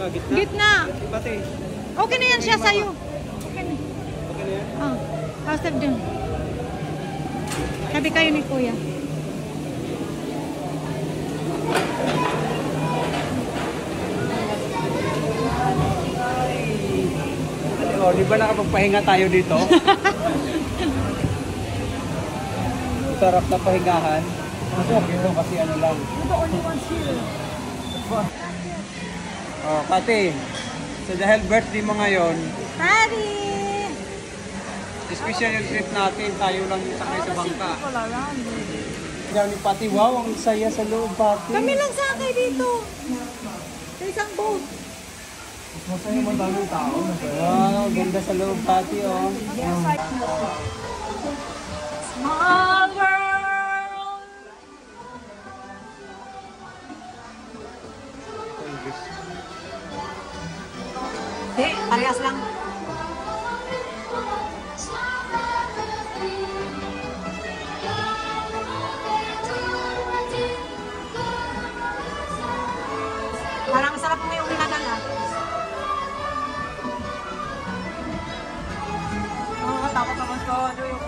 Ka? Gitna? Gitna. Pati. Okay na yan siya sa'yo. Okay na. Okay na yan. Ah, pastab dun. Sabi kayo ni Kuya. Oh, di ba nakapagpahinga tayo dito? Sarap na pahingahan. Ako, dito kasi ano lang. Oh, Kati. So dahil birthday mo ngayon, Daddy! special yung trip natin. Tayo lang yung sakay sa bangka. Ikaw ni Pati, wow, ang saya sa loob, Pati. Kami lang sakay dito. Sa isang boat. Masaya mo daming tao. Wow, ganda sa loob, Pati, oh. Small world! Hindi, parehas lang. Parang masarap mo yung pinadala. Nakakatakot naman to. Ano yung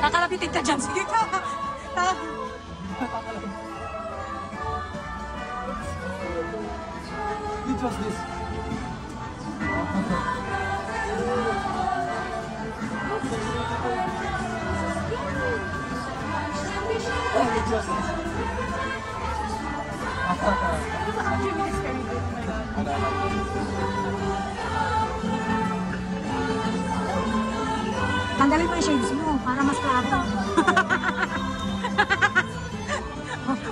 Nakalapitin ka dyan. Sige ka. Which was this? Oh, which was this? Tanggalin mo yung shades mo para mas klaro.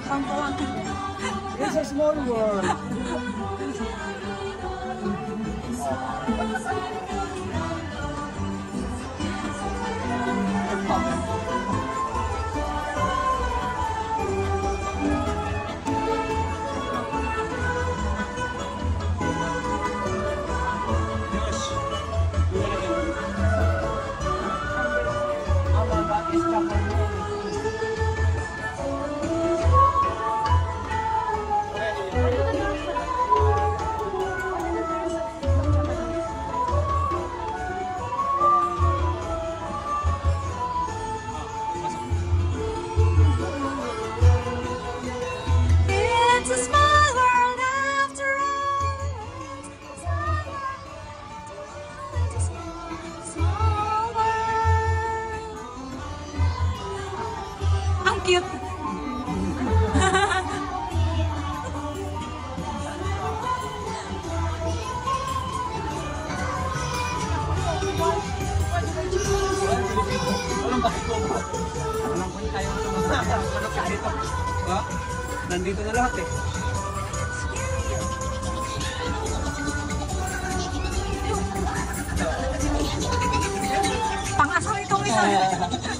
Pampawag. It's a small world. Cute. Walang point tayo sa mga ka dito. Ha? Nandito na lahat eh. Pang-aso itong isa.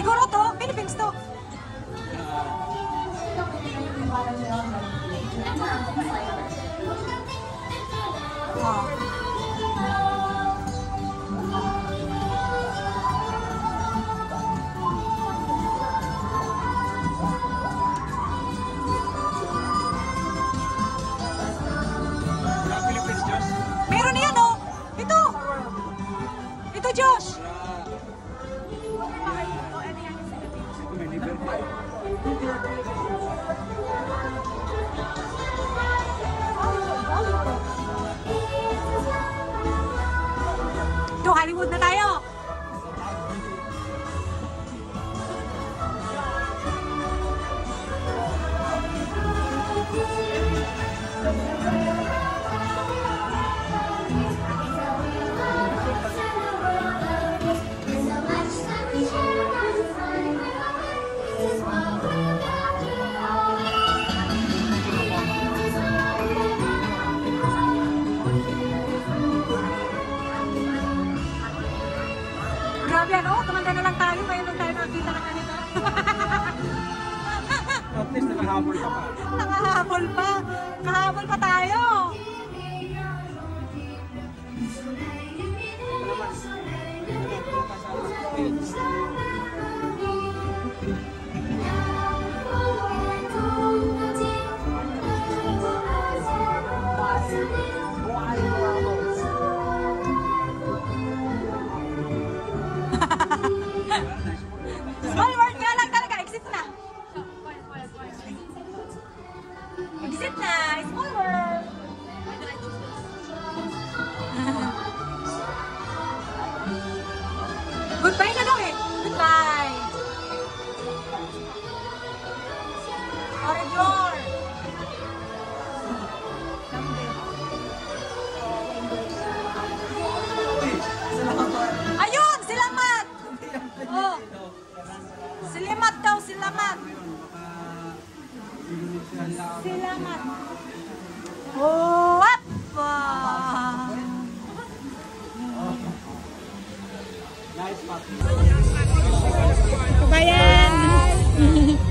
Siguro to, Philippines to. 都还的唱歌 nakahabol ka pa. Nakahabol pa. Kahabol pa tayo. Small Exit na. Small Silangat. Oh, up! Nice, Papi. Kabayan! Bye!